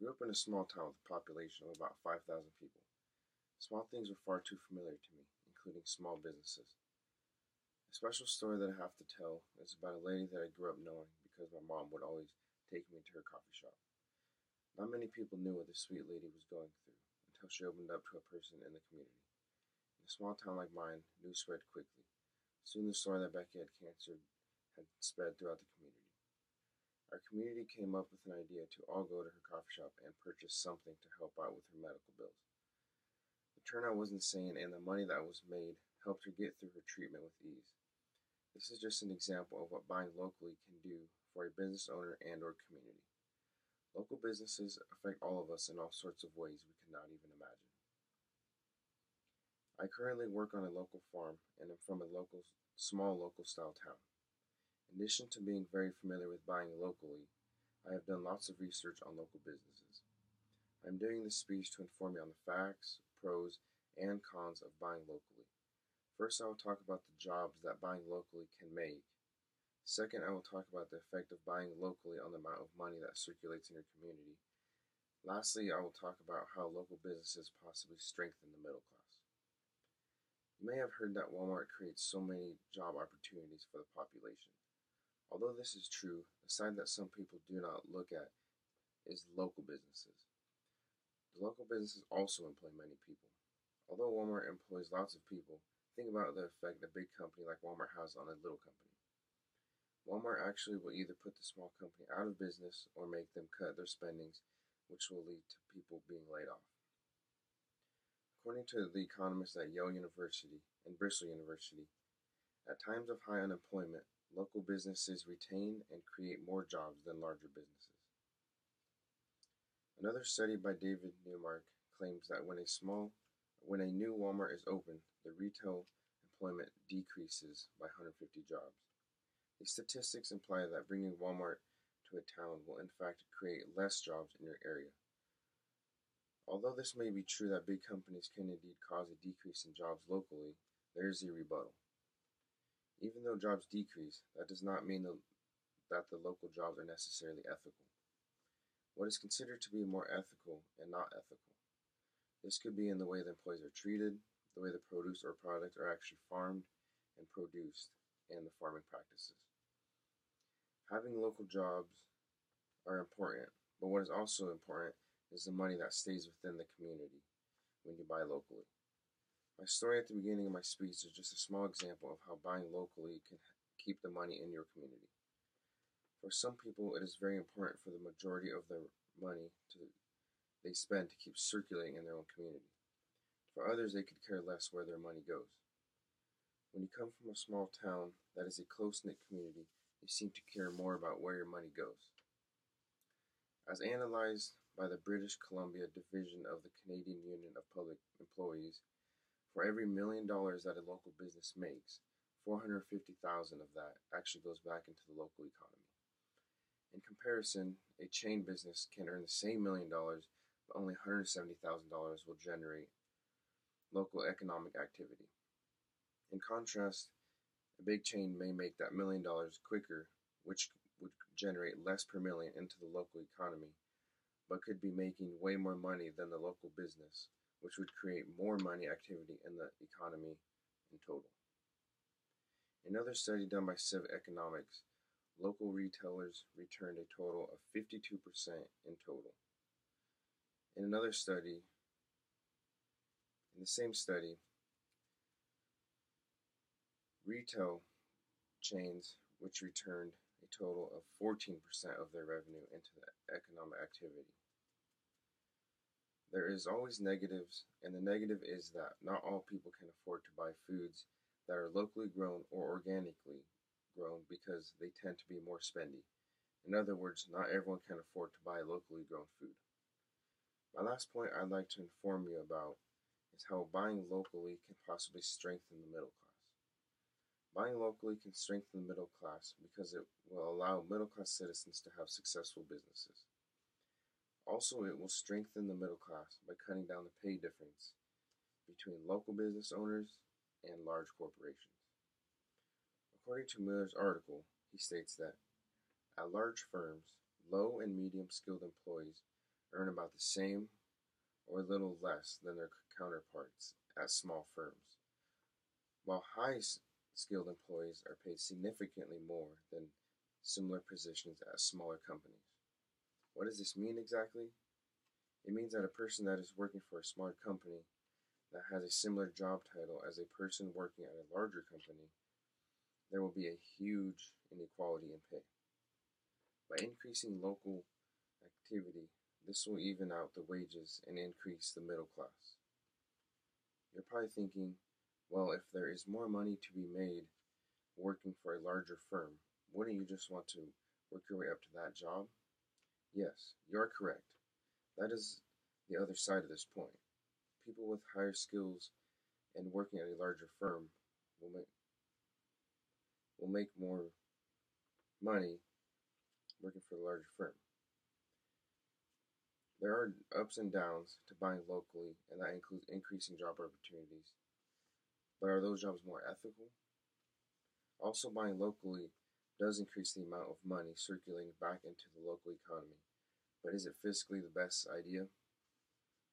grew up in a small town with a population of about 5,000 people. Small things were far too familiar to me, including small businesses. A special story that I have to tell is about a lady that I grew up knowing because my mom would always take me to her coffee shop. Not many people knew what this sweet lady was going through until she opened up to a person in the community. In a small town like mine, news spread quickly. Soon the story that Becky had cancer had spread throughout the community. Our community came up with an idea to all go to her coffee shop and purchase something to help out with her medical bills. The turnout was insane, and the money that was made helped her get through her treatment with ease. This is just an example of what buying locally can do for a business owner and or community. Local businesses affect all of us in all sorts of ways we cannot even imagine. I currently work on a local farm and am from a local small local style town. In addition to being very familiar with buying locally, I have done lots of research on local businesses. I am doing this speech to inform you on the facts, pros, and cons of buying locally. First, I will talk about the jobs that buying locally can make. Second, I will talk about the effect of buying locally on the amount of money that circulates in your community. Lastly, I will talk about how local businesses possibly strengthen the middle class. You may have heard that Walmart creates so many job opportunities for the population. Although this is true, the side that some people do not look at is local businesses. The local businesses also employ many people. Although Walmart employs lots of people, think about the effect a big company like Walmart has on a little company. Walmart actually will either put the small company out of business or make them cut their spendings, which will lead to people being laid off. According to the economists at Yale University and Bristol University, at times of high unemployment, local businesses retain and create more jobs than larger businesses. Another study by David Neumark claims that when a small when a new Walmart is opened, the retail employment decreases by 150 jobs. The statistics imply that bringing Walmart to a town will in fact create less jobs in your area. Although this may be true that big companies can indeed cause a decrease in jobs locally, there is a rebuttal. Even though jobs decrease, that does not mean the, that the local jobs are necessarily ethical. What is considered to be more ethical and not ethical? This could be in the way the employees are treated, the way the produce or products are actually farmed and produced, and the farming practices. Having local jobs are important, but what is also important is the money that stays within the community when you buy locally. My story at the beginning of my speech is just a small example of how buying locally can keep the money in your community. For some people, it is very important for the majority of their money to, they spend to keep circulating in their own community. For others, they could care less where their money goes. When you come from a small town that is a close knit community, you seem to care more about where your money goes. As analyzed by the British Columbia Division of the Canadian Union of Public Employees, for every million dollars that a local business makes, 450,000 of that actually goes back into the local economy. In comparison, a chain business can earn the same million dollars, but only $170,000 will generate local economic activity. In contrast, a big chain may make that million dollars quicker, which would generate less per million into the local economy, but could be making way more money than the local business, which would create more money activity in the economy in total. Another study done by Civic Economics, local retailers returned a total of 52% in total. In another study, in the same study, retail chains, which returned a total of 14% of their revenue into the economic activity. There is always negatives, and the negative is that not all people can afford to buy foods that are locally grown or organically grown because they tend to be more spendy. In other words, not everyone can afford to buy locally grown food. My last point I'd like to inform you about is how buying locally can possibly strengthen the middle class. Buying locally can strengthen the middle class because it will allow middle class citizens to have successful businesses. Also, it will strengthen the middle class by cutting down the pay difference between local business owners and large corporations. According to Miller's article, he states that at large firms, low and medium skilled employees earn about the same or a little less than their counterparts at small firms, while high skilled employees are paid significantly more than similar positions at smaller companies. What does this mean exactly? It means that a person that is working for a smaller company that has a similar job title as a person working at a larger company, there will be a huge inequality in pay. By increasing local activity, this will even out the wages and increase the middle class. You're probably thinking, well, if there is more money to be made working for a larger firm, wouldn't you just want to work your way up to that job? Yes, you are correct. That is the other side of this point. People with higher skills and working at a larger firm will make will make more money working for the larger firm. There are ups and downs to buying locally, and that includes increasing job opportunities. But are those jobs more ethical? Also, buying locally does increase the amount of money circulating back into the local economy, but is it fiscally the best idea?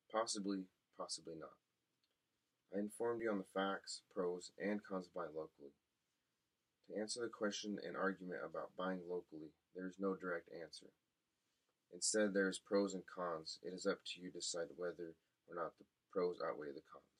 Possibly, possibly not. I informed you on the facts, pros, and cons of buying locally. To answer the question and argument about buying locally, there is no direct answer. Instead, there is pros and cons. It is up to you to decide whether or not the pros outweigh the cons.